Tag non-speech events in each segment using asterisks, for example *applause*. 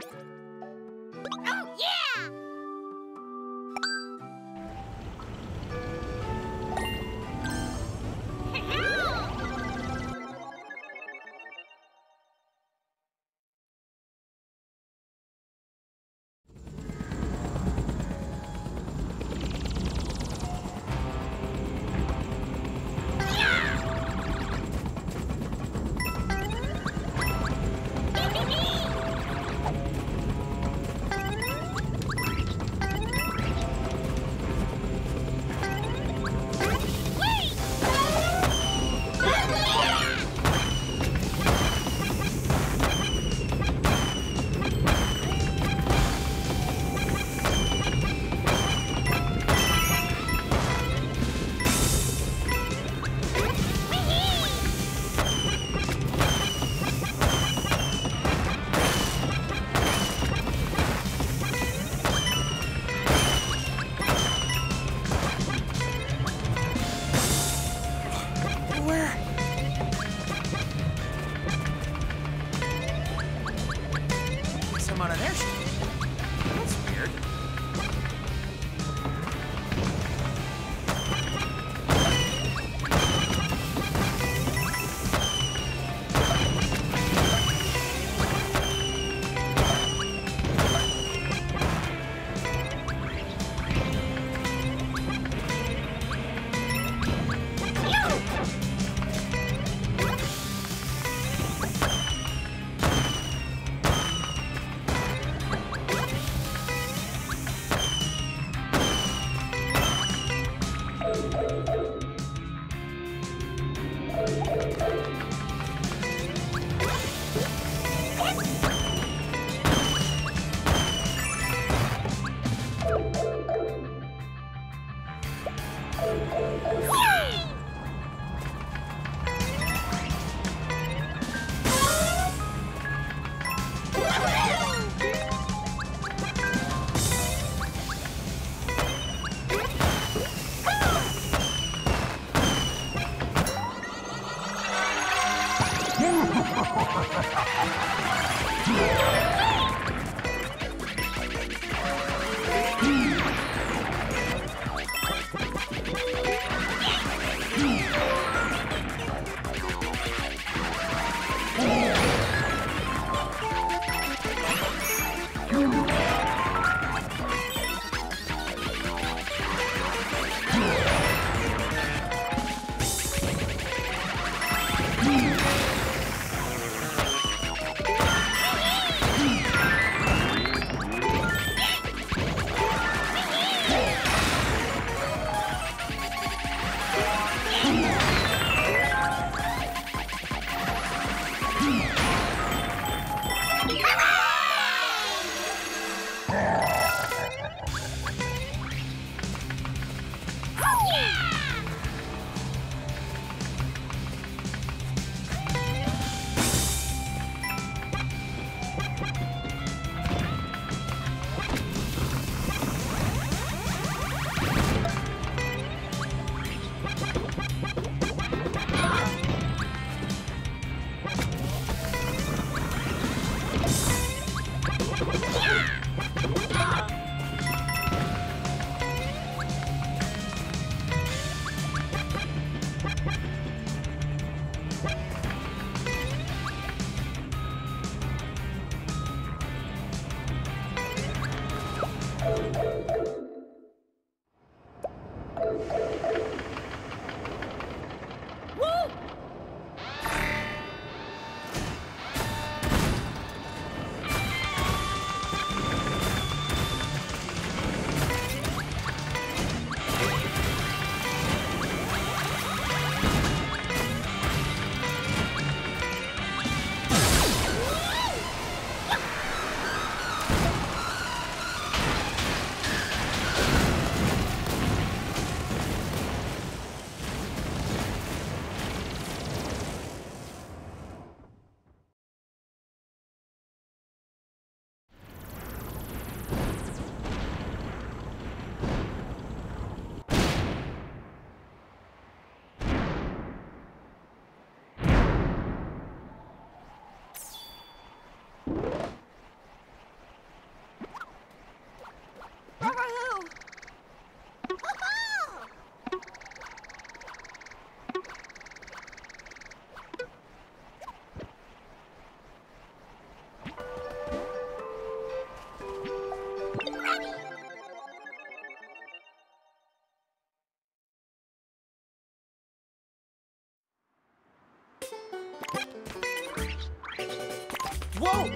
you Yeah!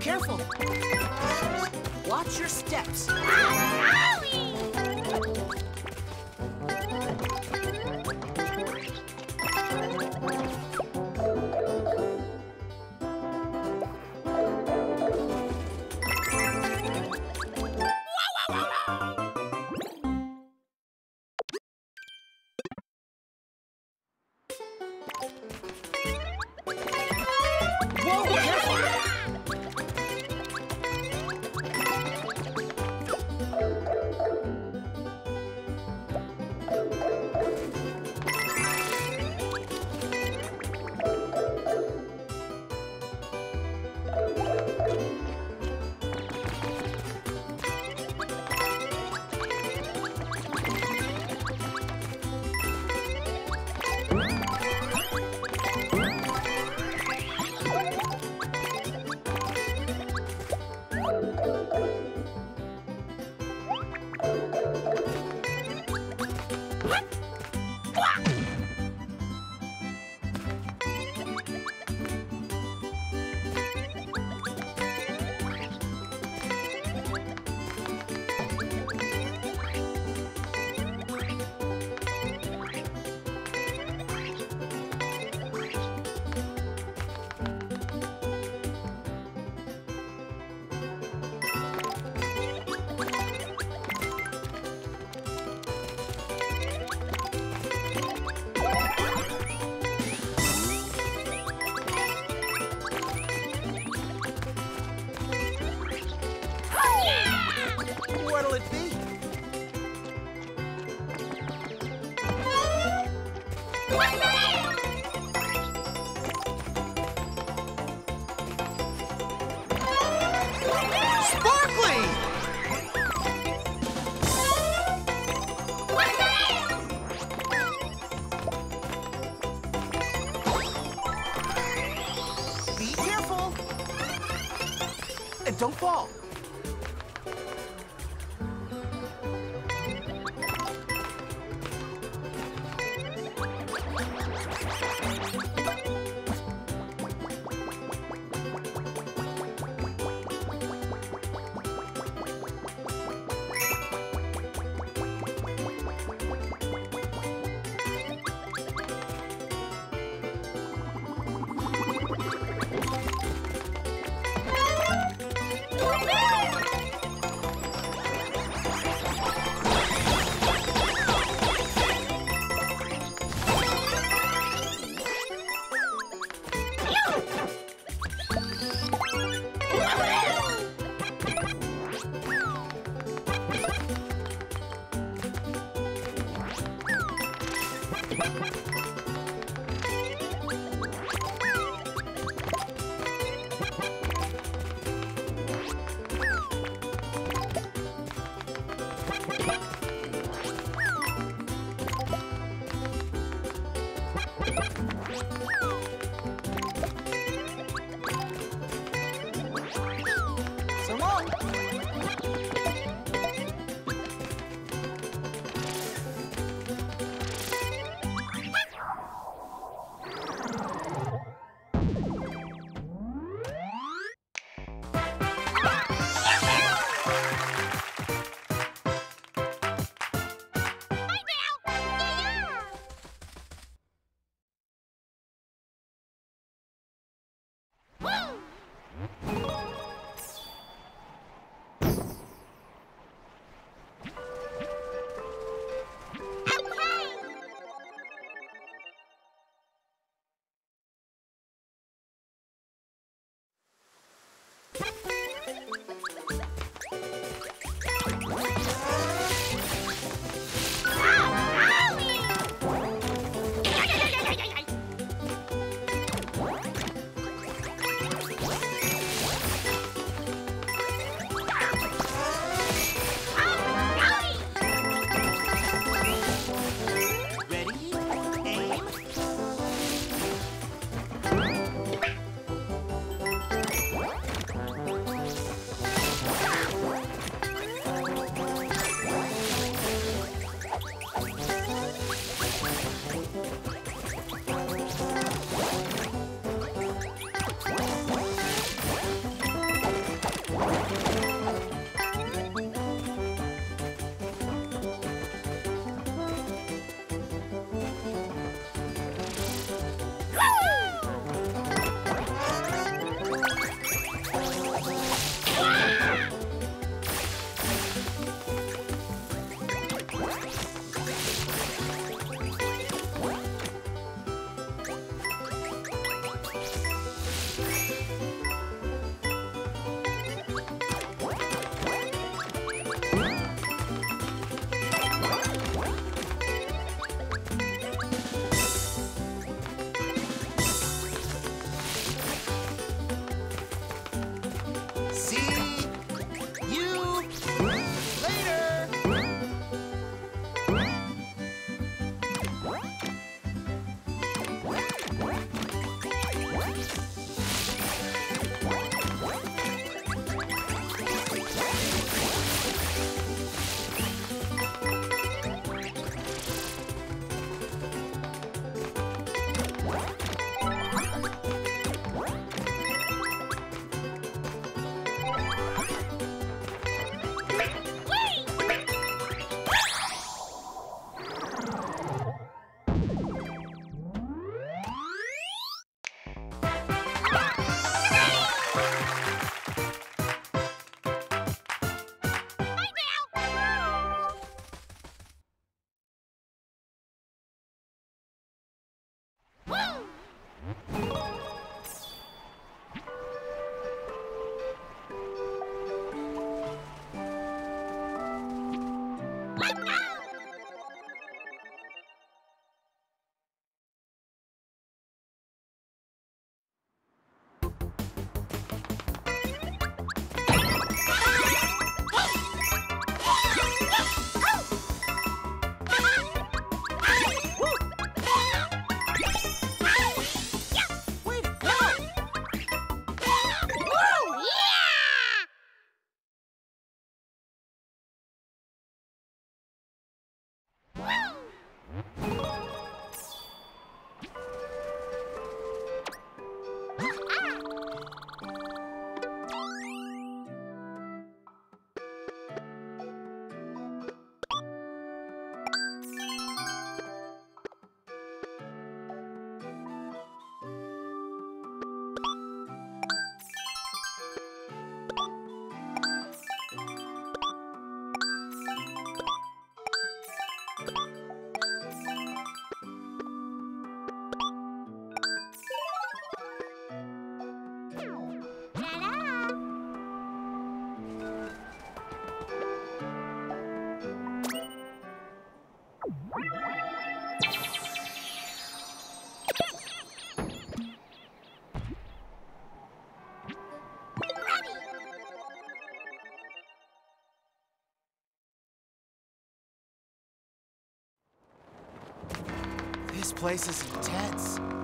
Careful! Watch your steps. Whoa, Ha ha ha! Place is intense.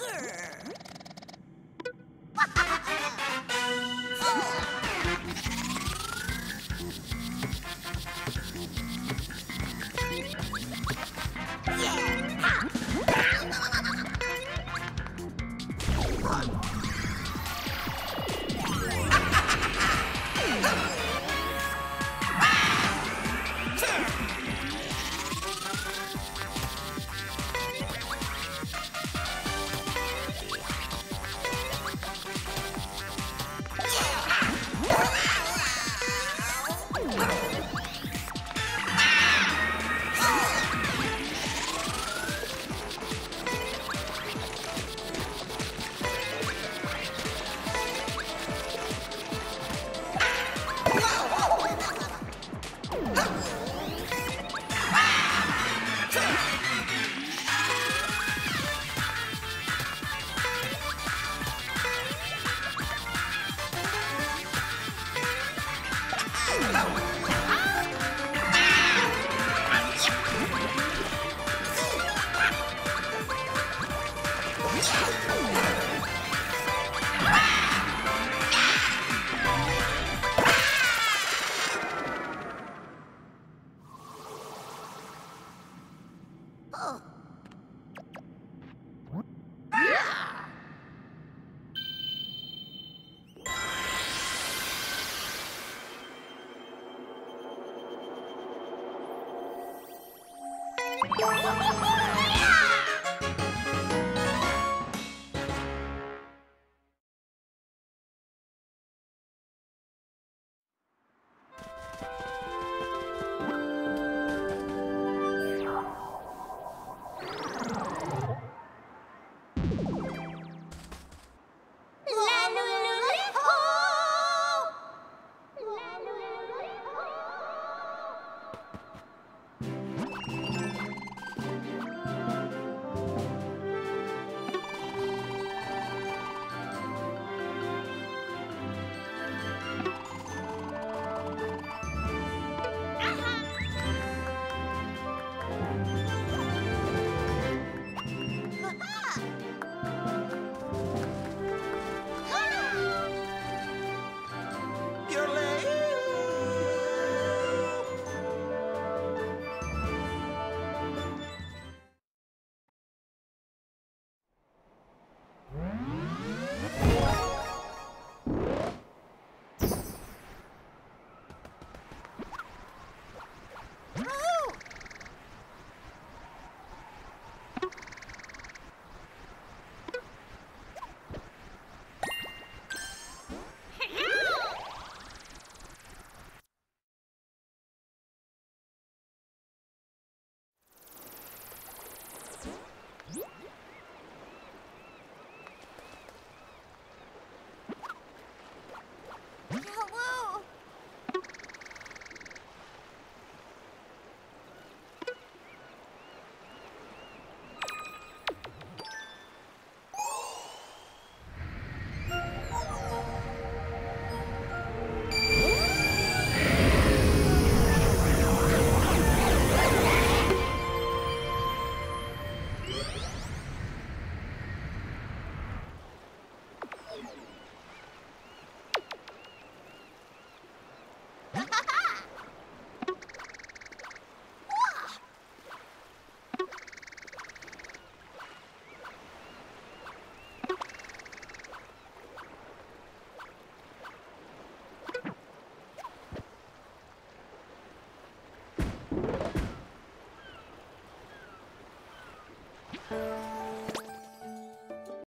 Yeah! *laughs* Oh. Ha!